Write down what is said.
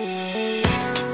Música